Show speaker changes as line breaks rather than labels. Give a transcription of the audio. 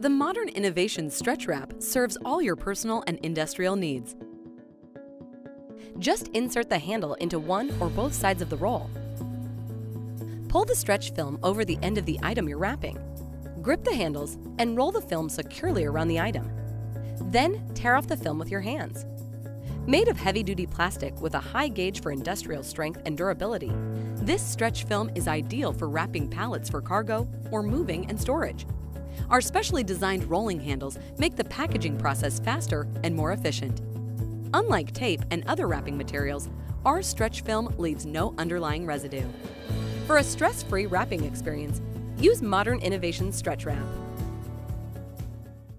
The Modern Innovation Stretch Wrap serves all your personal and industrial needs. Just insert the handle into one or both sides of the roll. Pull the stretch film over the end of the item you're wrapping. Grip the handles and roll the film securely around the item. Then tear off the film with your hands. Made of heavy-duty plastic with a high gauge for industrial strength and durability, this stretch film is ideal for wrapping pallets for cargo or moving and storage. Our specially designed rolling handles make the packaging process faster and more efficient. Unlike tape and other wrapping materials, our stretch film leaves no underlying residue. For a stress-free wrapping experience, use Modern Innovation Stretch Wrap.